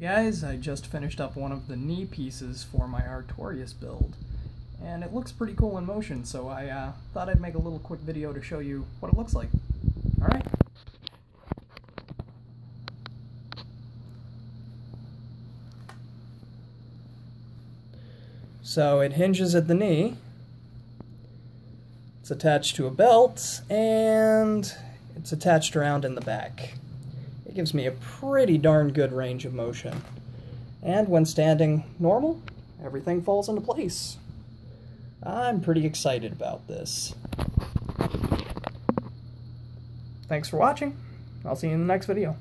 guys, I just finished up one of the knee pieces for my Artorias build, and it looks pretty cool in motion, so I uh, thought I'd make a little quick video to show you what it looks like. Alright? So it hinges at the knee, it's attached to a belt, and it's attached around in the back. It gives me a pretty darn good range of motion. And when standing normal, everything falls into place. I'm pretty excited about this. Thanks for watching. I'll see you in the next video.